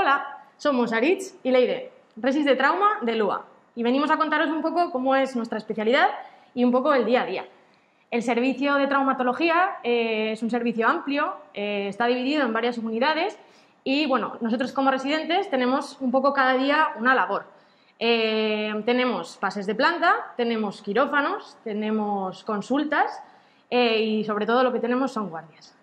Hola, somos Aritz y Leire, resis de trauma de LUA, y venimos a contaros un poco cómo es nuestra especialidad y un poco el día a día. El servicio de traumatología eh, es un servicio amplio, eh, está dividido en varias unidades y bueno, nosotros como residentes tenemos un poco cada día una labor. Eh, tenemos pases de planta, tenemos quirófanos, tenemos consultas y sobre todo lo que tenemos son guardias.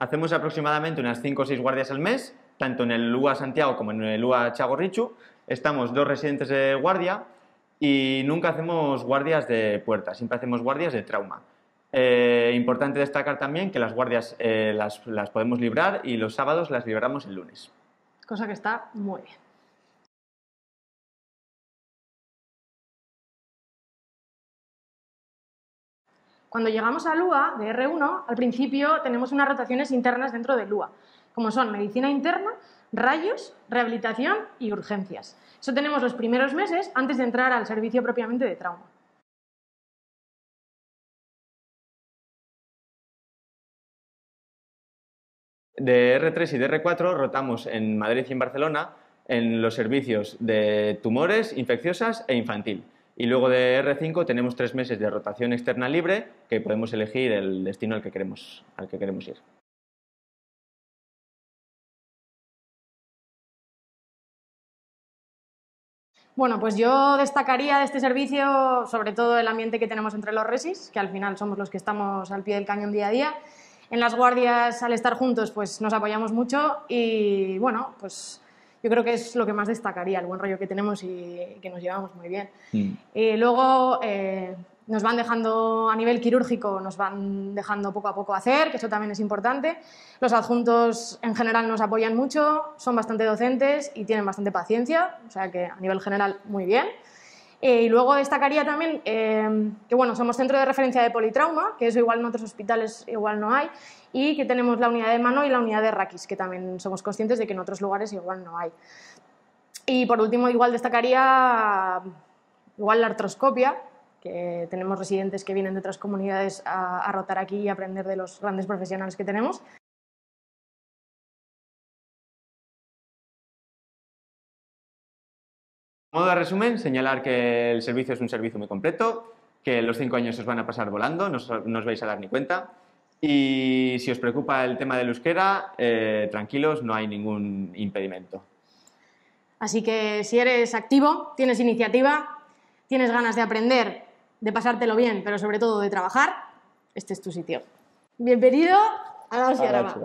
Hacemos aproximadamente unas 5 o 6 guardias al mes, tanto en el UA Santiago como en el UA Chagorrichu. Estamos dos residentes de guardia y nunca hacemos guardias de puerta, siempre hacemos guardias de trauma. Eh, importante destacar también que las guardias eh, las, las podemos librar y los sábados las libramos el lunes. Cosa que está muy bien. Cuando llegamos a LUA de R1, al principio tenemos unas rotaciones internas dentro de LUA, como son medicina interna, rayos, rehabilitación y urgencias. Eso tenemos los primeros meses antes de entrar al servicio propiamente de trauma. De R3 y de R4 rotamos en Madrid y en Barcelona en los servicios de tumores, infecciosas e infantil. Y luego de R5 tenemos tres meses de rotación externa libre que podemos elegir el destino al que queremos, al que queremos ir. Bueno, pues yo destacaría de este servicio sobre todo el ambiente que tenemos entre los resis, que al final somos los que estamos al pie del cañón día a día. En las guardias, al estar juntos, pues nos apoyamos mucho y bueno, pues yo creo que es lo que más destacaría, el buen rollo que tenemos y que nos llevamos muy bien. Mm. Y luego eh, nos van dejando, a nivel quirúrgico, nos van dejando poco a poco hacer, que eso también es importante. Los adjuntos en general nos apoyan mucho, son bastante docentes y tienen bastante paciencia, o sea que a nivel general muy bien. Eh, y luego destacaría también eh, que bueno, somos centro de referencia de politrauma, que eso igual en otros hospitales igual no hay, y que tenemos la unidad de mano y la unidad de raquis, que también somos conscientes de que en otros lugares igual no hay. Y por último, igual destacaría igual la artroscopia, que tenemos residentes que vienen de otras comunidades a rotar aquí y aprender de los grandes profesionales que tenemos. Modo de resumen, señalar que el servicio es un servicio muy completo, que los cinco años os van a pasar volando, no os, vais a dar ni cuenta. Y si os preocupa el tema del euskera, eh, tranquilos, no hay ningún impedimento. Así que si eres activo, tienes iniciativa, tienes ganas de aprender, de pasártelo bien, pero sobre todo de trabajar, este es tu sitio. Bienvenido a la